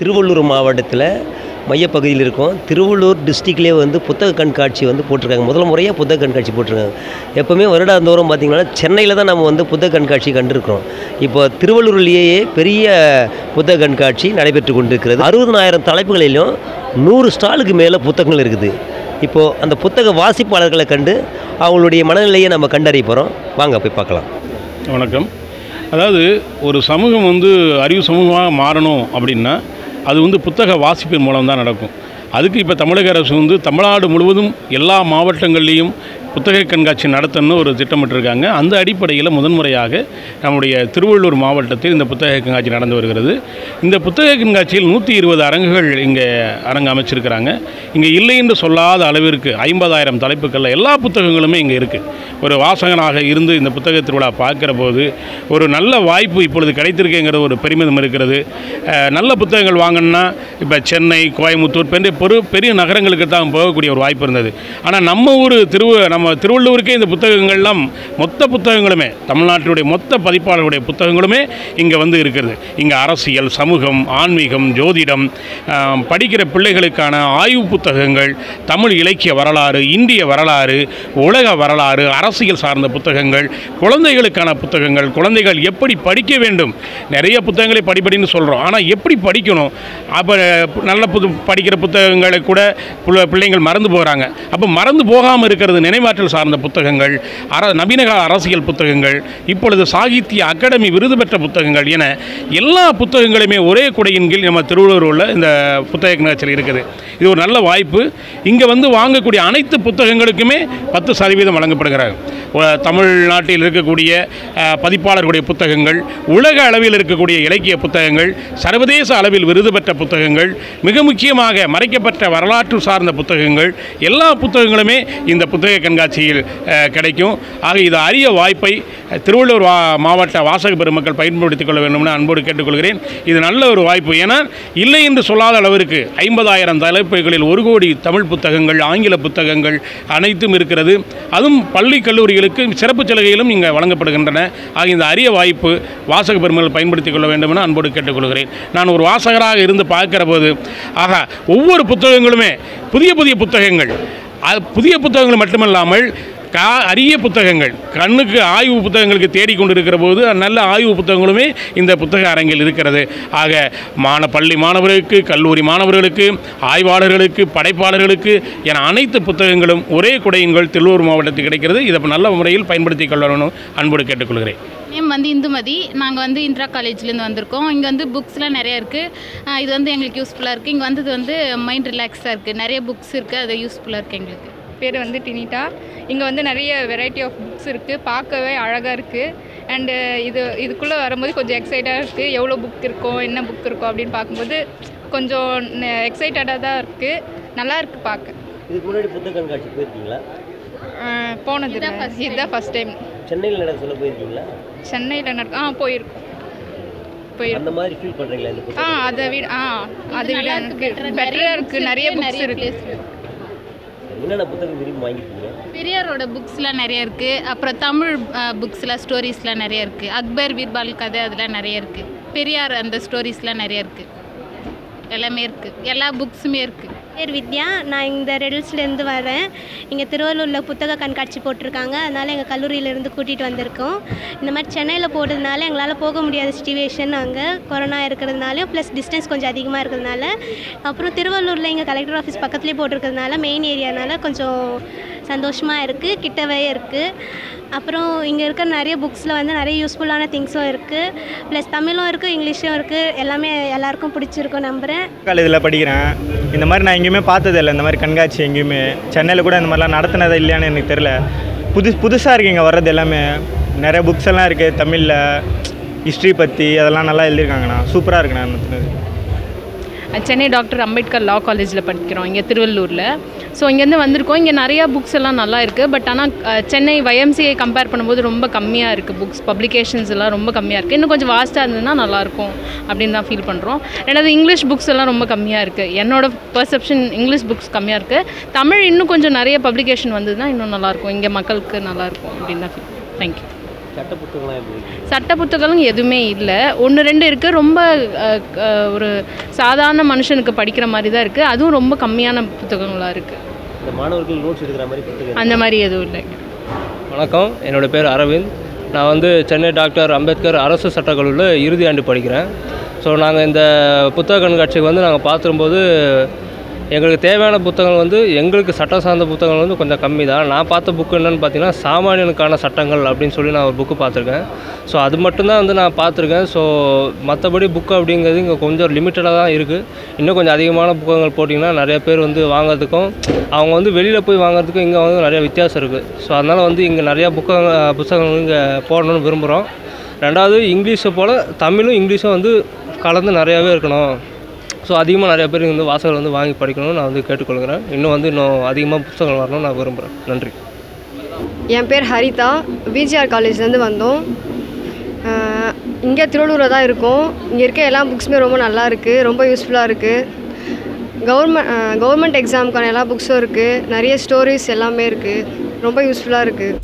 திருவள்ளூர் மாவட்டத்தில் மையப்பகுதியில் இருக்கும். திருவள்ளூர் டிஸ்ட்ரிக்ட்லேயே வந்து புத்தக கண்காட்சி வந்து போட்டிருக்காங்க. முதல் முறையாக புத்தக கண்காட்சி போட்டிருக்காங்க. எப்போவுமே வருடாந்தோறும் பார்த்திங்கன்னா சென்னையில் தான் நம்ம வந்து புத்தக கண்காட்சி கண்டிருக்கிறோம். இப்போ திருவள்ளூர்லேயே பெரிய புத்தக கண்காட்சி நடைபெற்று கொண்டிருக்கிறது. அறுபதனாயிரம் தலைப்புகளிலும் நூறு ஸ்டாலுக்கு மேலே புத்தகங்கள் இருக்குது. இப்போது அந்த புத்தக வாசிப்பாளர்களை கண்டு அவங்களுடைய மனநிலையை நம்ம கண்டறிய போகிறோம் வாங்க போய் பார்க்கலாம். வணக்கம். அதாவது ஒரு சமூகம் வந்து அறிவு சமூகமாக மாறணும் அப்படின்னா அது வந்து புத்தக வாசிப்பின் மூலம் தான் நடக்கும். அதுக்கு இப்போ தமிழக அரசு வந்து தமிழ்நாடு முழுவதும் எல்லா மாவட்டங்கள்லேயும் புத்தக கண்காட்சி நடத்தணும்னு ஒரு திட்டமிட்டிருக்காங்க. அந்த அடிப்படையில் முதன்முறையாக நம்முடைய திருவள்ளூர் மாவட்டத்தில் இந்த புத்தக கண்காட்சி நடந்து வருகிறது. இந்த புத்தக கண்காட்சியில் நூற்றி இருபது அரங்குகள் இங்கே அரங்கு அமைச்சிருக்கிறாங்க. இங்கே இல்லை என்று சொல்லாத அளவிற்கு ஐம்பதாயிரம் தலைப்புகளில் எல்லா புத்தகங்களுமே இங்கே இருக்குது ஒரு வாசகனாக இருந்து இந்த புத்தக திருவிழா பார்க்குற போது ஒரு நல்ல வாய்ப்பு இப்பொழுது கிடைத்திருக்குங்கிற ஒரு பெருமிதம் இருக்கிறது. நல்ல புத்தகங்கள் வாங்கணும்னா இப்போ சென்னை கோயம்புத்தூர் பெரிய பெரு பெரிய நகரங்களுக்கு தான் போகக்கூடிய ஒரு வாய்ப்பு இருந்தது. ஆனால் நம்ம ஊர் திருவ நம்ம திருவள்ளூருக்கே இந்த புத்தகங்கள்லாம் மொத்த புத்தகங்களுமே தமிழ்நாட்டினுடைய மொத்த பதிப்பாளர்களுடைய புத்தகங்களுமே இங்கே வந்து இருக்கிறது. இங்கே அரசியல் சமூகம் ஆன்மீகம் ஜோதிடம் படிக்கிற பிள்ளைகளுக்கான ஆய்வு புத்தகங்கள் தமிழ் இலக்கிய வரலாறு இந்திய வரலாறு உலக வரலாறு அரசியல் சார்ந்த புத்தகங்கள் குழந்தைகளுக்கான புத்தகங்கள் குழந்தைகள் எப்படி படிக்க வேண்டும்? நிறைய புத்தகங்களை படிப்படின்னு சொல்கிறோம் ஆனால் எப்படி படிக்கணும்? அப்போ நல்ல புது படிக்கிற புத்தக புத்தகங்களை கூட புள்ள- பிள்ளைங்கள் மறந்து போகிறாங்க அப்போ மறந்து போகாமல் இருக்கிறது நினைவாற்றல் சார்ந்த புத்தகங்கள் அர நவீனகால அரசியல் புத்தகங்கள் இப்பொழுது சாகித்ய அகாடமி விருது பெற்ற புத்தகங்கள் என எல்லா புத்தகங்களையுமே ஒரே குடையின் கீழ் நம்ம திருவள்ளூர் உள்ள இந்த புத்தக நிகழ்ச்சியில் இருக்குது. இது ஒரு நல்ல வாய்ப்பு. இங்கே வந்து வாங்கக்கூடிய அனைத்து புத்தகங்களுக்குமே பத்து சதவீதம் வழங்கப்படுகிறாங்க தமிழ்நாட்டில் இருக்கக்கூடிய பதிப்பாளர்களுடைய புத்தகங்கள் உலக அளவில் இருக்கக்கூடிய இலக்கிய புத்தகங்கள் சர்வதேச அளவில் விருது பெற்ற புத்தகங்கள் மிக முக்கியமாக மறைக்கப்பட்ட வரலாற்று சார்ந்த புத்தகங்கள் எல்லா புத்தகங்களுமே இந்த புத்தக கண்காட்சியில் கிடைக்கும். ஆக இது அரிய வாய்ப்பை திருவள்ளூர் வா மாவட்ட வாசக பெருமக்கள் பயன்படுத்திக் கொள்ள வேண்டும்னு அன்போடு கேட்டுக்கொள்கிறேன். இது நல்ல ஒரு வாய்ப்பு. ஏன்னா இல்லை என்று சொல்லாத அளவிற்கு ஐம்பதாயிரம் தலைப்புகளில் ஒரு கோடி தமிழ் புத்தகங்கள் ஆங்கில புத்தகங்கள் அனைத்தும் இருக்கிறது. அதுவும் பள்ளி கல்லூரிகளுக்கு சிறப்பு சலுகைகளும் இங்கே வழங்கப்படுகின்றன. ஆகிய இந்த அரிய வாய்ப்பு வாசக பெருமக்கள் பயன்படுத்திக் கொள்ள வேண்டும் என அன்போடு கேட்டுக்கொள்கிறேன். நான் ஒரு வாசகராக இருந்து பார்க்கிற போது ஆக ஒவ்வொரு புத்தகங்களுமே புதிய புதிய புத்தகங்கள். புதிய புத்தகங்கள் மட்டுமல்லாமல் கா அரிய புத்தகங்கள் கண்ணுக்கு ஆய்வு புத்தகங்களுக்கு தேடிக்கொண்டிருக்கிற போது நல்ல ஆய்வு புத்தகங்களுமே இந்த புத்தக அரங்கில் இருக்கிறது. ஆக மாண பள்ளி மாணவர்களுக்கு கல்லூரி மாணவர்களுக்கு ஆய்வாளர்களுக்கு படைப்பாளர்களுக்கு என அனைத்து புத்தகங்களும் ஒரே குடையுங்கள் திருவள்ளூர் மாவட்டத்தில் கிடைக்கிறது. இதை நல்ல முறையில் பயன்படுத்திக் கொள்ளணும் அன்போடு கேட்டுக்கொள்கிறேன். நேம் வந்து இந்துமதி நாங்கள் வந்து இந்திரா காலேஜ்லேருந்து வந்திருக்கோம். இங்கே வந்து புக்ஸ்லாம் நிறைய இருக்குது இது வந்து எங்களுக்கு யூஸ்ஃபுல்லாக இருக்குது இங்கே வந்தது வந்து மைண்ட் ரிலாக்ஸாக இருக்குது நிறைய புக்ஸ் இருக்குது அது யூஸ்ஃபுல்லாக இருக்குது எங்களுக்கு. பேர் வந்து டினிட்டா. இங்கே வந்து நிறைய வெரைட்டி ஆஃப் புக்ஸ் இருக்குது பார்க்கவே அழகாக இருக்குது அண்டு இது இதுக்குள்ளே வரும்போது கொஞ்சம் எக்ஸைட்டாக இருக்குது எவ்வளோ புக் இருக்கும் என்ன புக் இருக்கும் அப்படின்னு பார்க்கும்போது கொஞ்சம் எக்ஸைட்டடாக தான் இருக்குது நல்லா இருக்குது பார்க்க. இதுக்கு முன்னாடி புத்தக கண்காட்சி போயிருக்கீங்களா? போனது. இதுதான் ஃபஸ்ட் டைம் சென்னையில் நடக்க சொல்ல போயிருக்கீங்களா? சென்னையில் நடக்க ஆ போயிருக்கோம். போயிருக்கோம். அந்த மாதிரி ஃபீல் பண்ணுறீங்களா இந்த ஆ அதை விட ஆ அதை விட எனக்கு பெட்டராக இருக்குது நிறைய books புக்ஸ் இருக்கு, இருக்குது நிறைய place இருக்கு. என்னென்ன புத்தகம் விரும்பி வாங்கிருக்கீங்க பெரியாரோட புக்ஸ்லாம் நிறைய இருக்குது அப்புறம் தமிழ் புக்ஸ்லாம் ஸ்டோரிஸ்லாம் நிறைய இருக்குது அக்பர் பீர்பால் கதை அதெல்லாம் நிறைய இருக்குது பெரியார் அந்த ஸ்டோரிஸ்லாம் நிறைய இருக்குது எல்லாமே இருக்குது எல்லா புக்ஸுமே இருக்குது பேர் வித்யா. நான் இந்த ரெடில்ஸ்லேருந்து வரேன். இங்கே திருவள்ளூரில் புத்தக கண்காட்சி போட்டிருக்காங்க. அதனால் எங்கள் கல்லூரியிலேருந்து கூட்டிகிட்டு வந்திருக்கோம். இந்த மாதிரி சென்னையில் போட்டதுனால எங்களால் போக முடியாத சுச்சுவேஷன் அங்கே. கொரோனா இருக்கிறதுனால ப்ளஸ் டிஸ்டன்ஸ் கொஞ்சம் அதிகமாக இருக்கிறதுனால. அப்புறம் திருவள்ளூரில் எங்கள் கலெக்டர் ஆஃபீஸ் பக்கத்துலேயே போட்டிருக்கிறதுனால மெயின் ஏரியானால கொஞ்சம் சந்தோஷமாக இருக்குது கிட்டவே இருக்குது அப்புறம் இங்கே இருக்கிற நிறைய புக்ஸில் வந்து நிறைய யூஸ்ஃபுல்லான திங்ஸும் இருக்குது ப்ளஸ் தமிழும் இருக்குது இங்கிலீஷும் இருக்குது எல்லாமே எல்லாருக்கும் பிடிச்சிருக்கும் நம்புகிறேன் காலேஜில் படிக்கிறேன். இந்த மாதிரி நான் எங்கேயுமே பார்த்ததில்ல. இந்த மாதிரி கண்காட்சி எங்கேயுமே. சென்னையில் கூட இந்த மாதிரிலாம் நடத்தினதா இல்லையான்னு எனக்கு தெரில புது புதுசாக இருக்குது இங்கே வர்றது எல்லாமே. நிறைய புக்ஸ் எல்லாம் இருக்குது தமிழில் ஹிஸ்ட்ரி பற்றி அதெல்லாம் நல்லா எழுதியிருக்காங்கண்ணா. சூப்பராக இருக்குண்ணா நடத்துனது. சென்னை டாக்டர் அம்பேத்கர் லா காலேஜில் படிக்கிறோம். இங்கே திருவள்ளூரில். ஸோ இங்கேருந்து வந்திருக்கோம். இங்கே நிறையா புக்ஸ் எல்லாம் நல்லா இருக்குது பட் ஆனால் சென்னை வயம்சியை கம்பேர் பண்ணும்போது ரொம்ப கம்மியாக இருக்குது புக்ஸ் பப்ளிகேஷன்ஸ் எல்லாம் ரொம்ப கம்மியாக இருக்குது இன்னும் கொஞ்சம் வாஸ்ட்டாக இருந்ததுன்னா நல்லாயிருக்கும் அப்படின்னு தான் ஃபீல் பண்ணுறோம் ரெண்டாவது இங்கிலீஷ் புக்ஸ் எல்லாம் ரொம்ப கம்மியாக இருக்குது என்னோட பர்செப்ஷன் இங்கிலீஷ் புக்ஸ் கம்மியாக இருக்குது தமிழ் இன்னும் கொஞ்சம் நிறைய பப்ளிகேஷன் வந்ததுன்னா இன்னும் நல்லாயிருக்கும் இங்கே மக்களுக்கு நல்லாயிருக்கும் அப்படின்னு தான் ஃபீல் தேங்க்யூ சட்ட புத்தகம்லாம் சட்ட புத்தகம் எதுவுமே இல்லை. ஒன்று ரெண்டு இருக்குது ரொம்ப ஒரு சாதாரண மனுஷனுக்கு படிக்கிற மாதிரி தான் இருக்குது அதுவும் ரொம்ப கம்மியான புத்தகங்களாக இருக்குது இந்த மாணவர்கள் நோட்ஸ் எடுக்கிற மாதிரி புத்தகம் அந்த மாதிரி எதுவும் இல்லை. வணக்கம். என்னோடய பேர் அரவிந்த். நான் வந்து சென்னை டாக்டர் அம்பேத்கர் அரசு சட்டக் கல்லூரியில் இறுதி ஆண்டு படிக்கிறேன். ஸோ நாங்கள் இந்த புத்தக கண்காட்சிக்கு வந்து நாங்கள் பார்த்துரும்போது எங்களுக்கு தேவையான புத்தகங்கள் வந்து எங்களுக்கு சட்டம் சார்ந்த புத்தகங்கள் வந்து கொஞ்சம் கம்மி தான். நான் பார்த்த புக்கு என்னென்னு பார்த்தீங்கன்னா சாமானியனுக்கான சட்டங்கள் அப்படின்னு சொல்லி நான் ஒரு புக்கு பார்த்துருக்கேன். ஸோ அது மட்டும்தான் வந்து நான் பார்த்துருக்கேன். ஸோ மற்றபடி புக்கு அப்படிங்கிறது இங்கே கொஞ்சம் லிமிட்டடாக தான் இருக்குது இன்னும் கொஞ்சம் அதிகமான புத்தகங்கள் போட்டிங்கன்னா நிறைய பேர் வந்து வாங்குறதுக்கும் அவங்க வந்து வெளியில் போய் வாங்குறதுக்கும் இங்கே வந்து நிறைய வித்தியாசம் இருக்குது ஸோ அதனால் வந்து இங்கே நிறையா புக்கங்கள் புத்தகங்கள் இங்கே போடணும்னு விரும்புகிறோம் ரெண்டாவது இங்கிலீஷை போல் தமிழும் இங்கிலீஷும் வந்து கலந்து நிறையாவே இருக்கணும். ஸோ அதிகமாக நிறைய பேர் வந்து வாசகர்கள் வந்து வாங்கி படிக்கணும்னு நான் வந்து கேட்டுக்கொள்கிறேன். இன்னும் வந்து இன்னும் அதிகமாக புத்தகங்கள் வரணும்னு நான் விரும்புகிறேன் நன்றி. என் பேர் ஹரிதா. விஜிஆர் காலேஜ்லேருந்து வந்தோம். இங்கே திருவள்ளூரில் தான் இருக்கோம். இங்கே இருக்க எல்லா புக்ஸுமே ரொம்ப நல்லா இருக்குது ரொம்ப யூஸ்ஃபுல்லாக இருக்குது கவர்மெண்ட் கவர்மெண்ட் எக்ஸாமுக்கான எல்லா புக்ஸும் இருக்குது நிறைய ஸ்டோரிஸ் எல்லாமே இருக்குது ரொம்ப யூஸ்ஃபுல்லாக இருக்குது